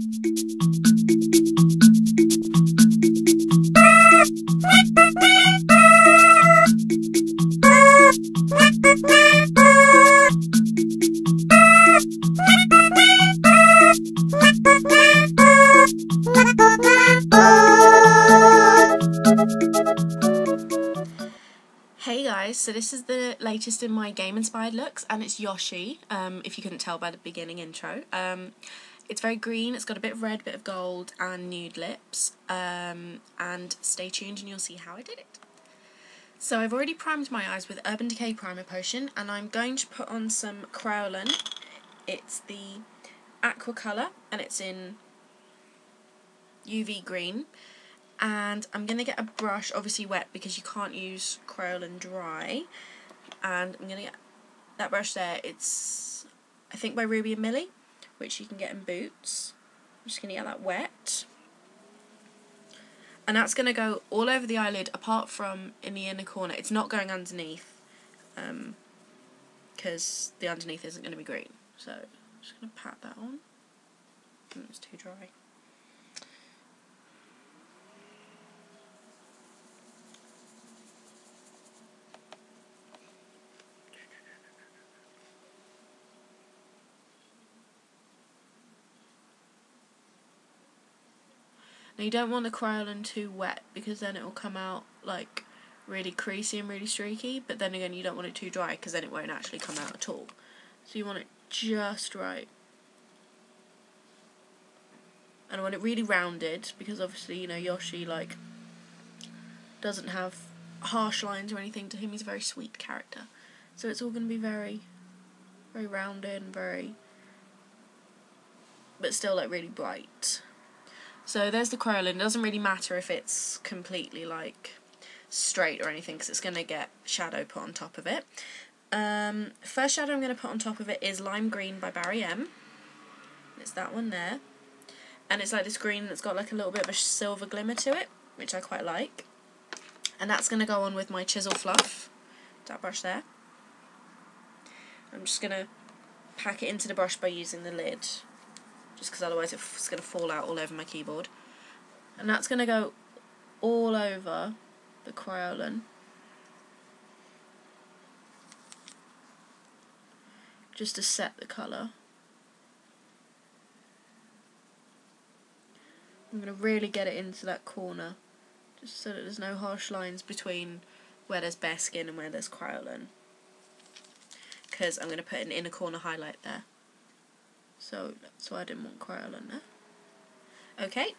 Hey guys, so this is the latest in my game inspired looks and it's Yoshi, um, if you couldn't tell by the beginning intro. Um, it's very green, it's got a bit of red, bit of gold and nude lips um, and stay tuned and you'll see how I did it. So I've already primed my eyes with Urban Decay Primer Potion and I'm going to put on some Kryolan. It's the aqua colour and it's in UV green and I'm going to get a brush, obviously wet because you can't use Kryolan dry, and I'm going to get that brush there, it's I think by Ruby and Millie, which you can get in Boots. I'm just going to get that wet. And that's going to go all over the eyelid apart from in the inner corner. It's not going underneath because um, the underneath isn't going to be green. So I'm just going to pat that on. it's too dry. Now you don't want the Kryolan too wet because then it will come out like really creasy and really streaky, but then again you don't want it too dry because then it won't actually come out at all. So you want it just right. And I want it really rounded because obviously, you know, Yoshi like doesn't have harsh lines or anything to him, he's a very sweet character. So it's all going to be very, very rounded and very, but still like really bright. So there's the Kryolan. It doesn't really matter if it's completely like straight or anything because it's going to get shadow put on top of it. Um, first shadow I'm going to put on top of it is Lime Green by Barry M. It's that one there. And it's like this green that's got like a little bit of a silver glimmer to it, which I quite like. And that's going to go on with my Chisel Fluff, that brush there. I'm just going to pack it into the brush by using the lid just because otherwise it's going to fall out all over my keyboard. And that's going to go all over the Kryolan. Just to set the colour. I'm going to really get it into that corner just so that there's no harsh lines between where there's bare skin and where there's Kryolan because I'm going to put an inner corner highlight there. So that's why I didn't want Kryolan there. Okay,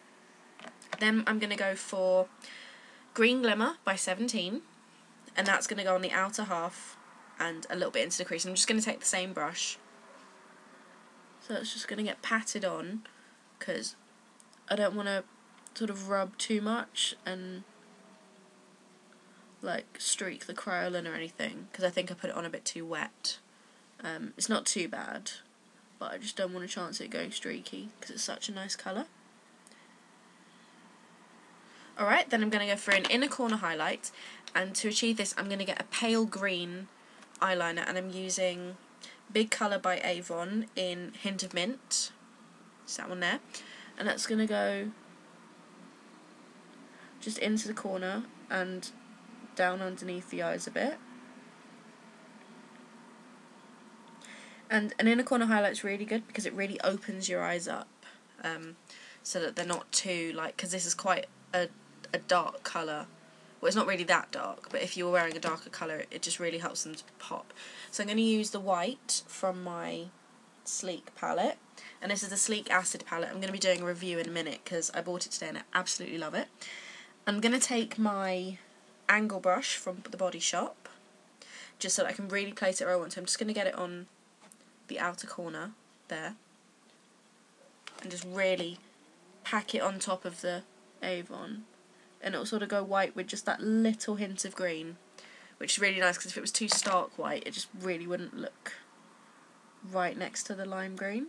then I'm going to go for Green Glimmer by 17 and that's going to go on the outer half and a little bit into the crease. I'm just going to take the same brush. So it's just going to get patted on because I don't want to sort of rub too much and like streak the Kryolan or anything because I think I put it on a bit too wet. Um, it's not too bad but I just don't want to chance it going streaky because it's such a nice colour. Alright, then I'm going to go for an inner corner highlight and to achieve this I'm going to get a pale green eyeliner and I'm using Big Colour by Avon in Hint of Mint. It's that one there. And that's going to go just into the corner and down underneath the eyes a bit. And an inner corner highlight's really good because it really opens your eyes up um, so that they're not too, like, because this is quite a, a dark colour. Well, it's not really that dark, but if you were wearing a darker colour, it just really helps them to pop. So I'm going to use the white from my Sleek palette. And this is the Sleek Acid palette. I'm going to be doing a review in a minute because I bought it today and I absolutely love it. I'm going to take my angle brush from the Body Shop just so that I can really place it where I want to. I'm just going to get it on the outer corner there and just really pack it on top of the Avon and it'll sort of go white with just that little hint of green which is really nice because if it was too stark white it just really wouldn't look right next to the lime green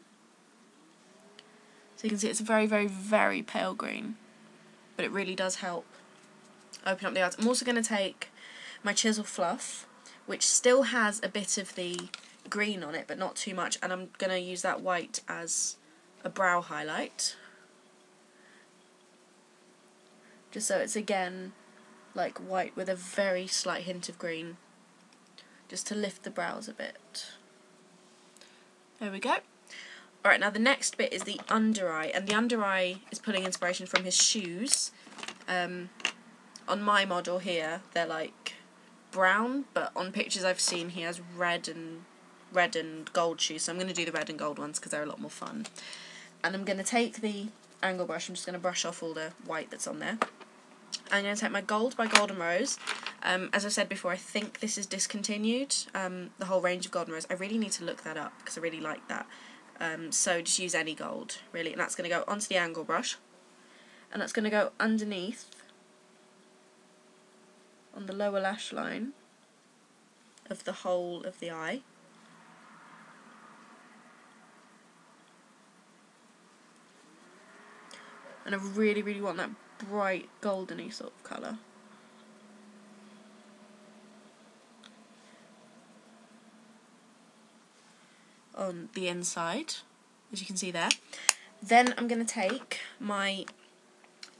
so you can see it's a very very very pale green but it really does help open up the eyes. I'm also going to take my chisel fluff which still has a bit of the green on it, but not too much, and I'm going to use that white as a brow highlight. Just so it's again like white with a very slight hint of green, just to lift the brows a bit. There we go. Alright, now the next bit is the under eye, and the under eye is pulling inspiration from his shoes. Um, on my model here, they're like brown, but on pictures I've seen, he has red and red and gold shoes, so I'm going to do the red and gold ones because they're a lot more fun. And I'm going to take the angle brush, I'm just going to brush off all the white that's on there. I'm going to take my gold by Golden Rose. Um, as I said before, I think this is discontinued, um, the whole range of Golden Rose. I really need to look that up because I really like that. Um, so just use any gold, really. And that's going to go onto the angle brush. And that's going to go underneath on the lower lash line of the whole of the eye. And I really, really want that bright goldeny sort of colour. On the inside, as you can see there. Then I'm going to take my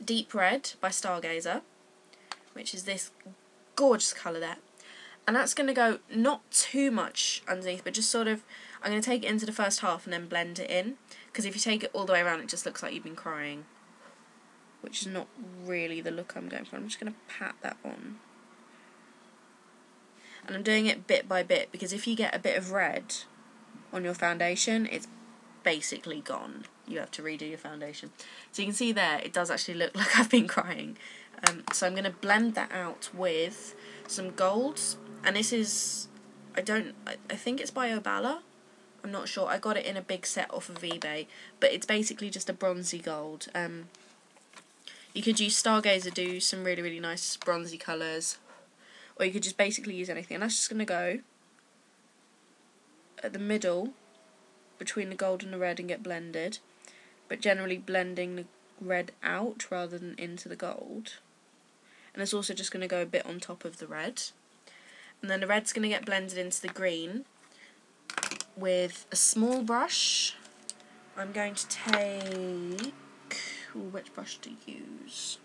Deep Red by Stargazer, which is this gorgeous colour there. And that's going to go not too much underneath, but just sort of, I'm going to take it into the first half and then blend it in. Because if you take it all the way around, it just looks like you've been crying which is not really the look I'm going for. I'm just going to pat that on. And I'm doing it bit by bit because if you get a bit of red on your foundation, it's basically gone. You have to redo your foundation. So you can see there, it does actually look like I've been crying. Um, so I'm going to blend that out with some golds. And this is, I don't, I, I think it's by Obala. I'm not sure. I got it in a big set off of eBay. But it's basically just a bronzy gold. Um, you could use Stargazer, do some really, really nice bronzy colours. Or you could just basically use anything. And that's just going to go at the middle between the gold and the red and get blended. But generally blending the red out rather than into the gold. And it's also just going to go a bit on top of the red. And then the red's going to get blended into the green with a small brush. I'm going to take which brush to use.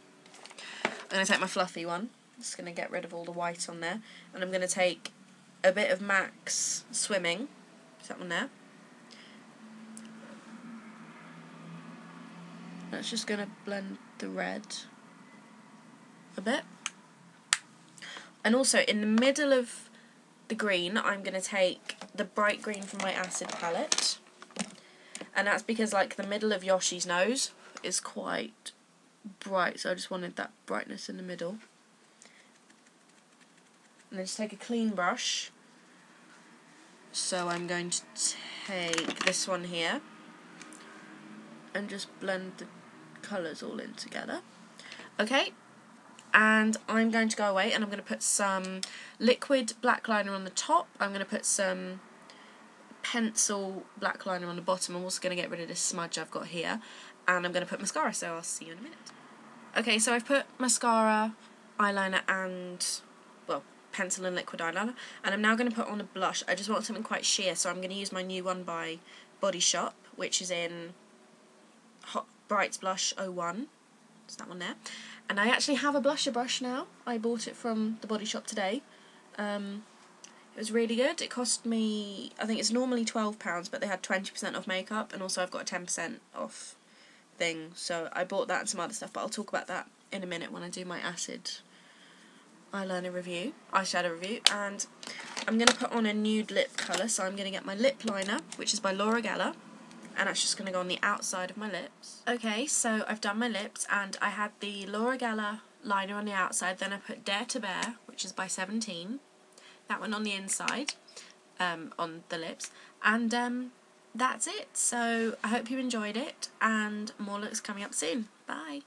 I'm going to take my fluffy one. Just going to get rid of all the white on there. And I'm going to take a bit of Max Swimming. Is that one there? That's just going to blend the red a bit. And also in the middle of the green, I'm going to take the bright green from my acid palette. And that's because like the middle of Yoshi's nose is quite bright, so I just wanted that brightness in the middle. And then just take a clean brush. So I'm going to take this one here and just blend the colours all in together. Okay, and I'm going to go away and I'm going to put some liquid black liner on the top. I'm going to put some pencil black liner on the bottom. I'm also going to get rid of this smudge I've got here and I'm going to put mascara, so I'll see you in a minute. Okay, so I've put mascara, eyeliner and, well, pencil and liquid eyeliner, and I'm now going to put on a blush. I just want something quite sheer, so I'm going to use my new one by Body Shop, which is in Hot Brights Blush 01. It's that one there. And I actually have a blusher brush now. I bought it from the Body Shop today. Um, it was really good. It cost me, I think it's normally £12, but they had 20% off makeup, and also I've got a 10% off thing. So I bought that and some other stuff, but I'll talk about that in a minute when I do my acid eyeliner review, eyeshadow review, and I'm going to put on a nude lip colour, so I'm going to get my lip liner, which is by Laura Geller, and that's just going to go on the outside of my lips. Okay, so I've done my lips, and I had the Laura Geller liner on the outside, then I put Dare to Bare, which is by 17, that one on the inside, um, on the lips, and um, that's it. So I hope you enjoyed it and more looks coming up soon. Bye.